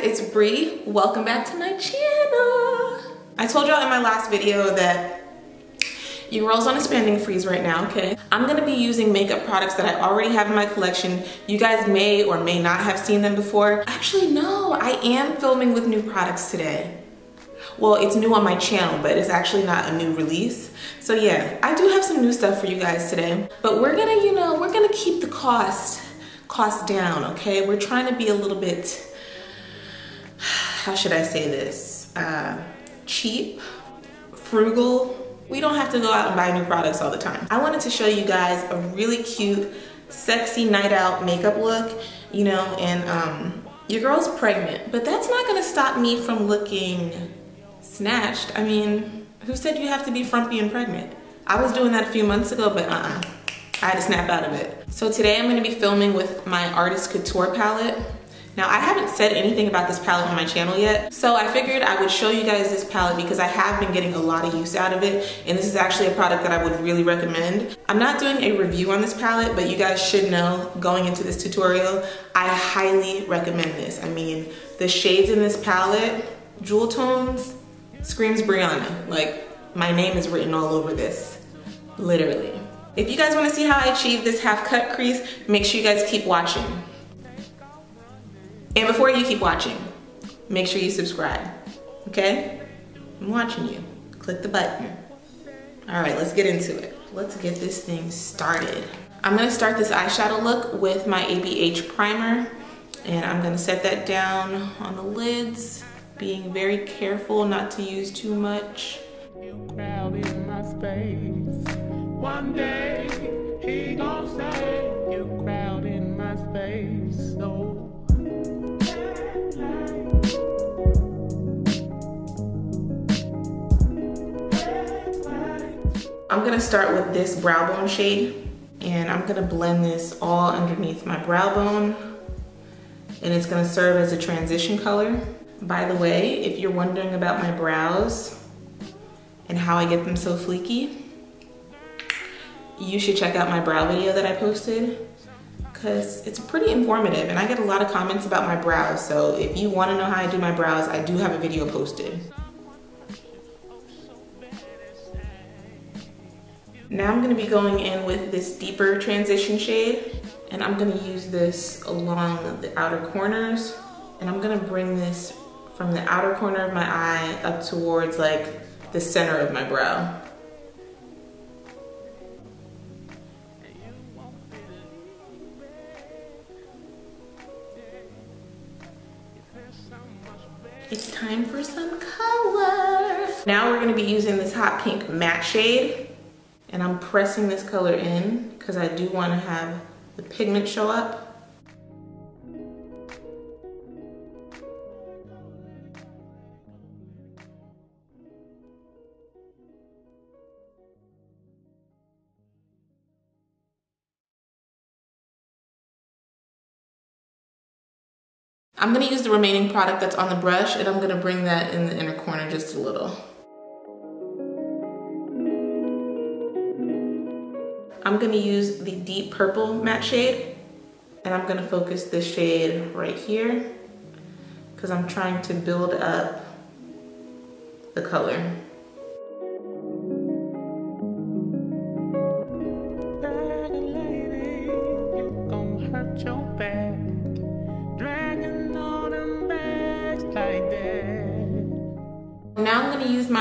It's Bree. Welcome back to my channel. I told y'all in my last video that your girl's on a spending freeze right now, okay? I'm gonna be using makeup products that I already have in my collection. You guys may or may not have seen them before. Actually, no, I am filming with new products today. Well, it's new on my channel, but it's actually not a new release. So yeah, I do have some new stuff for you guys today. But we're gonna, you know, we're gonna keep the cost, cost down, okay? We're trying to be a little bit, how should I say this? Uh, cheap, frugal. We don't have to go out and buy new products all the time. I wanted to show you guys a really cute, sexy night out makeup look, you know, and um, your girl's pregnant, but that's not gonna stop me from looking snatched. I mean, who said you have to be frumpy and pregnant? I was doing that a few months ago, but uh-uh. I had to snap out of it. So today I'm gonna be filming with my Artist Couture palette. Now I haven't said anything about this palette on my channel yet, so I figured I would show you guys this palette because I have been getting a lot of use out of it, and this is actually a product that I would really recommend. I'm not doing a review on this palette, but you guys should know going into this tutorial, I highly recommend this. I mean, the shades in this palette, jewel tones, screams Briaunna. Like, my name is written all over this, literally. If you guys wanna see how I achieve this half cut crease, make sure you guys keep watching. And before you keep watching, make sure you subscribe, okay? I'm watching you. Click the button. All right, let's get into it. Let's get this thing started. I'm gonna start this eyeshadow look with my ABH primer and I'm gonna set that down on the lids, being very careful not to use too much. New crowd in my space. One day he gon' say you crowd in my space. So I'm gonna start with this brow bone shade and I'm gonna blend this all underneath my brow bone and it's gonna serve as a transition color. By the way, if you're wondering about my brows and how I get them so fleeky, you should check out my brow video that I posted because it's pretty informative and I get a lot of comments about my brows. So if you wanna know how I do my brows, I do have a video posted. Now I'm gonna be going in with this deeper transition shade and I'm gonna use this along the outer corners and I'm gonna bring this from the outer corner of my eye up towards like the center of my brow. It's time for some color. Now we're gonna be using this hot pink matte shade and I'm pressing this color in because I do want to have the pigment show up. I'm gonna use the remaining product that's on the brush and I'm gonna bring that in the inner corner just a little. I'm gonna use the deep purple matte shade and I'm gonna focus this shade right here because I'm trying to build up the color.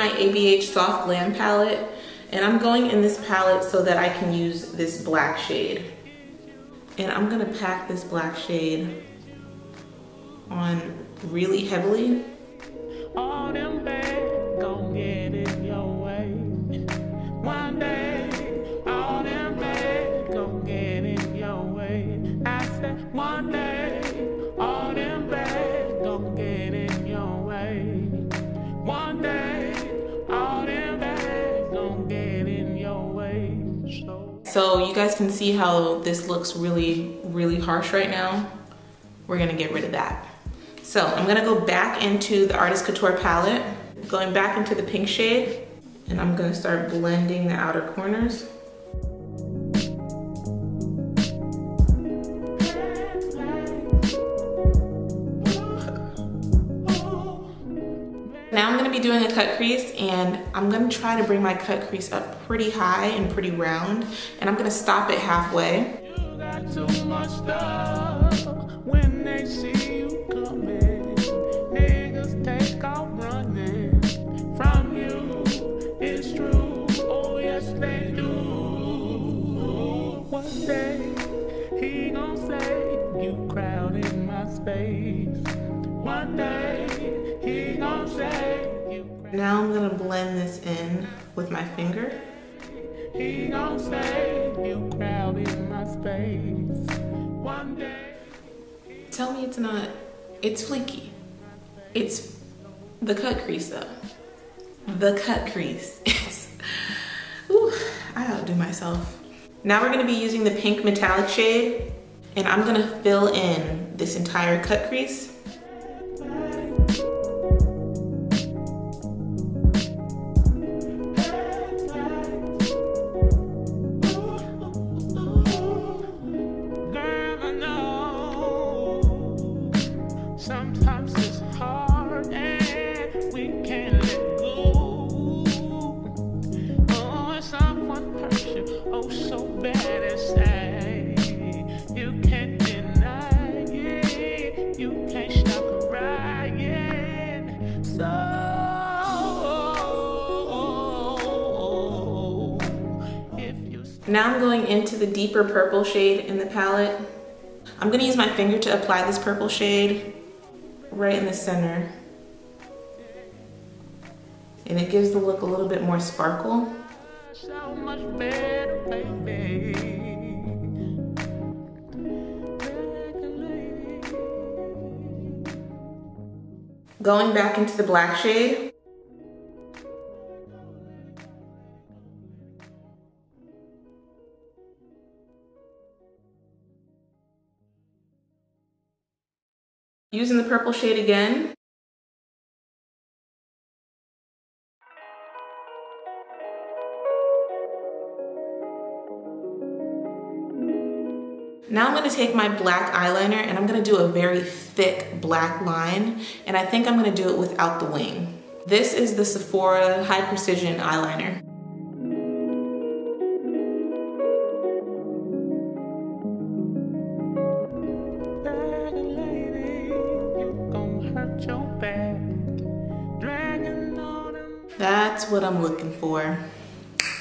My ABH Soft Glam palette and I'm going in this palette so that I can use this black shade. And I'm gonna pack this black shade on really heavily. So you guys can see how this looks really, really harsh right now. We're gonna get rid of that. So I'm gonna go back into the Artist Couture palette, going back into the pink shade, and I'm gonna start blending the outer corners. Gonna be doing a cut crease and I'm gonna try to bring my cut crease up pretty high and pretty round and I'm gonna stop it halfway. Now I'm gonna blend this in with my finger. He gon' say you crowded my space. One day. Tell me it's not, it's fleeky. It's the cut crease though. The cut crease. It's, ooh, I outdo myself. Now we're gonna be using the pink metallic shade and I'm gonna fill in this entire cut crease Now I'm going into the deeper purple shade in the palette. I'm gonna use my finger to apply this purple shade right in the center. And it gives the look a little bit more sparkle. Going back into the black shade, Using the purple shade again. Gonna take my black eyeliner and I'm gonna do a very thick black line and I think I'm gonna do it without the wing. This is the Sephora High Precision Eyeliner. That's what I'm looking for.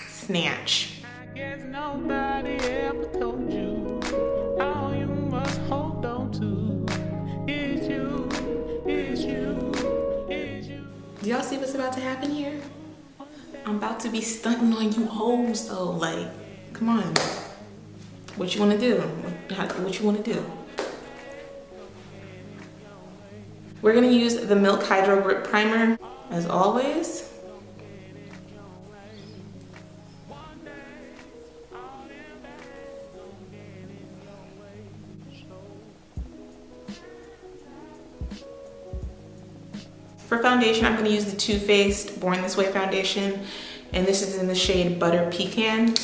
Snatch. About to happen here? I'm about to be stunting on you hoes though. Like, come on. What you wanna do? What you wanna do? We're gonna use the Milk Hydro Grip Primer as always. For foundation, I'm gonna use the Too Faced Born This Way foundation, and this is in the shade Butter Pecan.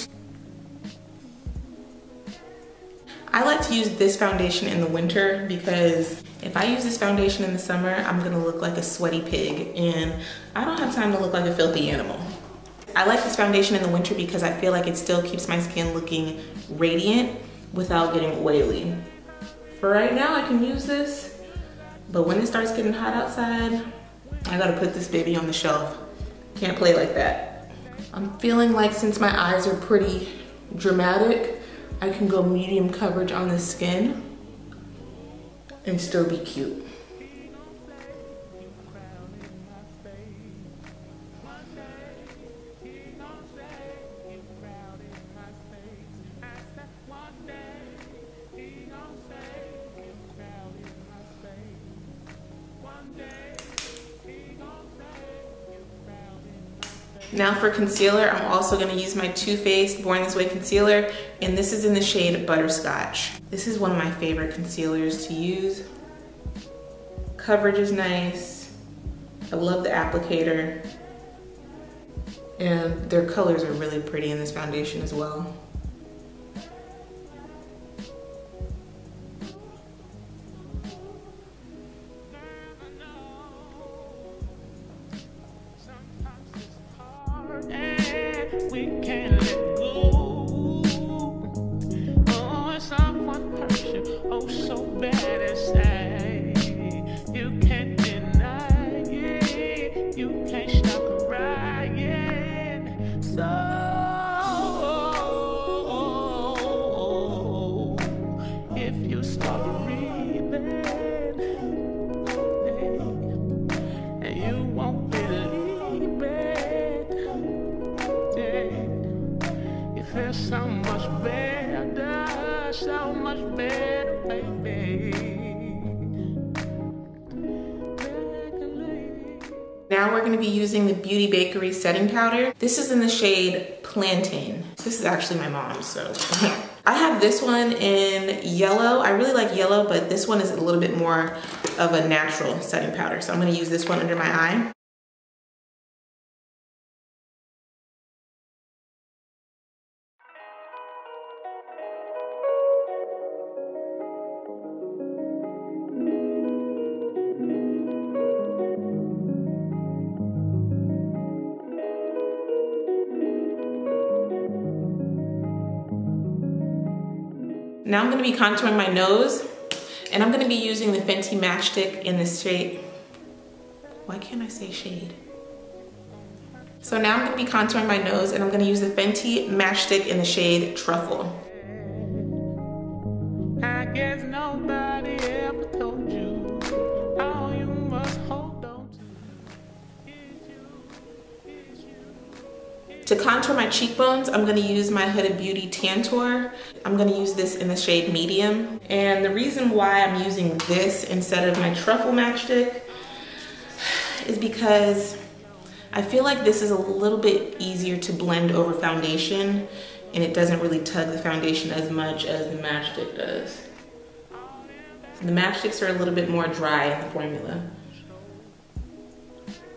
I like to use this foundation in the winter because if I use this foundation in the summer, I'm gonna look like a sweaty pig and I don't have time to look like a filthy animal. I like this foundation in the winter because I feel like it still keeps my skin looking radiant without getting oily. For right now, I can use this, but when it starts getting hot outside, I gotta put this baby on the shelf. Can't play like that. I'm feeling like since my eyes are pretty dramatic, I can go medium coverage on the skin and still be cute. Now for concealer, I'm also gonna use my Too Faced Born This Way concealer, and this is in the shade Butterscotch. This is one of my favorite concealers to use. Coverage is nice. I love the applicator. And their colors are really pretty in this foundation as well. We're gonna be using the Beauty Bakery setting powder. This is in the shade Plantain. This is actually my mom's, so. I have this one in yellow. I really like yellow, but this one is a little bit more of a natural setting powder. So I'm gonna use this one under my eye. Now I'm gonna be contouring my nose and I'm gonna be using the Fenty Matchstick in this shade. Why can't I say shade? So now I'm gonna be contouring my nose and I'm gonna use the Fenty Matchstick in the shade Truffle. To contour my cheekbones, I'm gonna use my Huda Beauty Tantour. I'm gonna use this in the shade medium. And the reason why I'm using this instead of my truffle matchstick is because I feel like this is a little bit easier to blend over foundation and it doesn't really tug the foundation as much as the matchstick does. The matchsticks are a little bit more dry in the formula.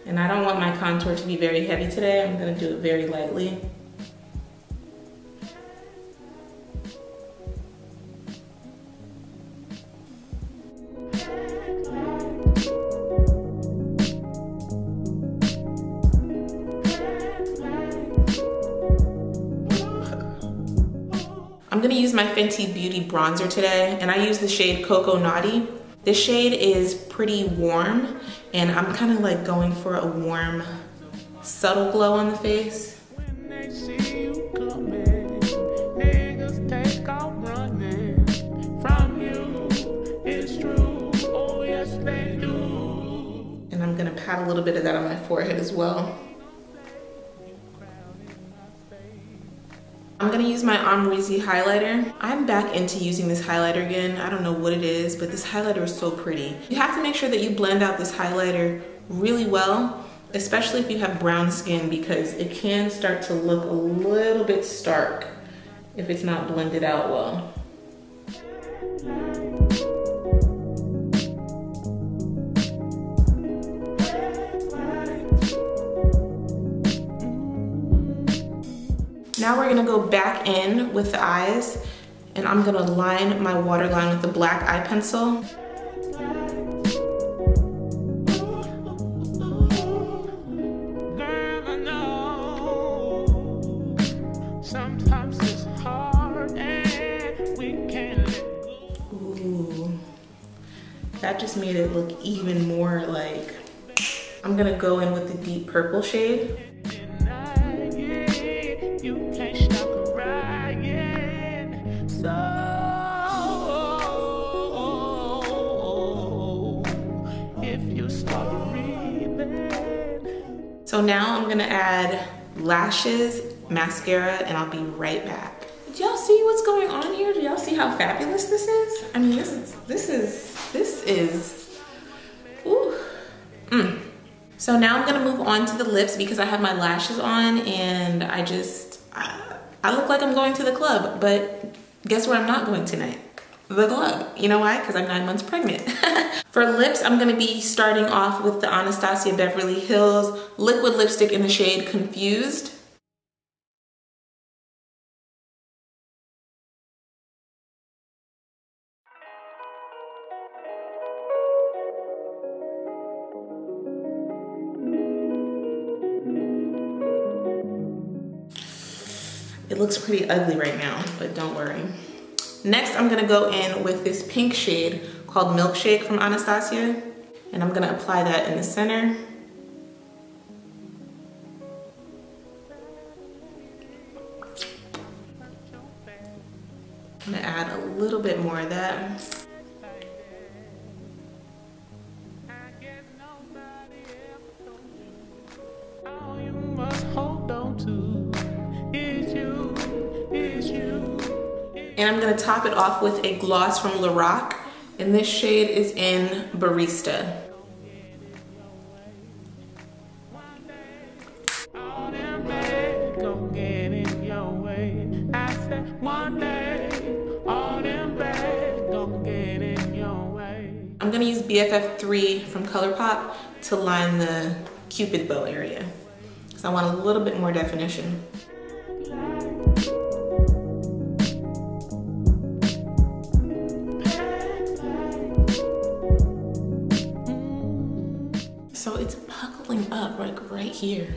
And I don't want my contour to be very heavy today. I'm gonna do it very lightly. I'm gonna use my Fenty Beauty bronzer today, and I use the shade Cocoa Naughty. This shade is pretty warm and I'm kind of like going for a warm, subtle glow on the face. And I'm gonna pat a little bit of that on my forehead as well. I'm gonna use my Amrezy highlighter. I'm back into using this highlighter again. I don't know what it is, but this highlighter is so pretty. You have to make sure that you blend out this highlighter really well, especially if you have brown skin because it can start to look a little bit stark if it's not blended out well. Now we're gonna go back in with the eyes and I'm gonna line my waterline with the black eye pencil. Ooh, that just made it look even more like, I'm gonna go in with the deep purple shade. So now I'm gonna add lashes, mascara, and I'll be right back. Do y'all see what's going on here? Do y'all see how fabulous this is? I mean, this is, this is, this is, ooh. Mm. So now I'm gonna move on to the lips because I have my lashes on and I just, I, I look like I'm going to the club, but guess where I'm not going tonight? The club. You know why? Because I'm nine months pregnant. For lips, I'm gonna be starting off with the Anastasia Beverly Hills liquid lipstick in the shade Confused. It looks pretty ugly right now, but don't worry Next, I'm gonna go in with this pink shade called Milkshake from Anastasia. And I'm gonna apply that in the center. And I'm gonna top it off with a gloss from Lorac. And this shade is in Barista. I'm gonna use BFF3 from ColourPop to line the cupid bow area. because I want a little bit more definition. Here.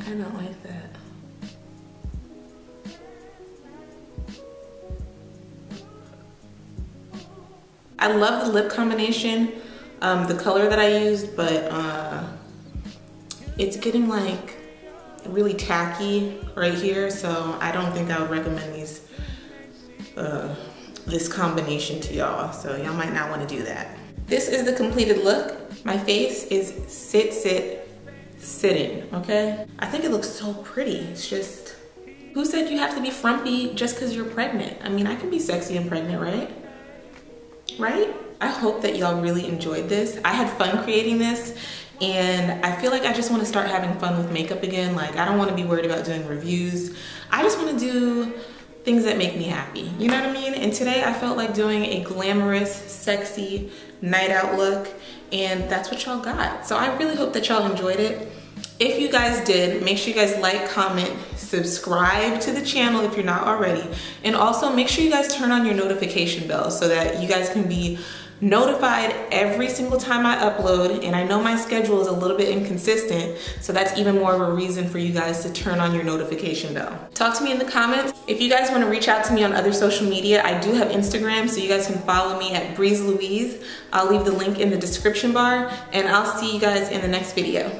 I don't like that. I love the lip combination, um, the color that I used, but uh, it's getting like really tacky right here, so I don't think I would recommend these, uh, this combination to y'all, so y'all might not wanna do that. This is the completed look. My face is sit, sit, sitting, okay? I think it looks so pretty. It's just, who said you have to be frumpy just cause you're pregnant? I mean, I can be sexy and pregnant, right? right? I hope that y'all really enjoyed this. I had fun creating this and I feel like I just want to start having fun with makeup again. Like I don't want to be worried about doing reviews. I just want to do things that make me happy. You know what I mean? And today I felt like doing a glamorous, sexy night out look and that's what y'all got. So I really hope that y'all enjoyed it. If you guys did, make sure you guys like, comment, subscribe to the channel if you're not already. And also make sure you guys turn on your notification bell so that you guys can be notified every single time I upload and I know my schedule is a little bit inconsistent so that's even more of a reason for you guys to turn on your notification bell. Talk to me in the comments. If you guys want to reach out to me on other social media, I do have Instagram so you guys can follow me at Breeze Louise. I'll leave the link in the description bar and I'll see you guys in the next video.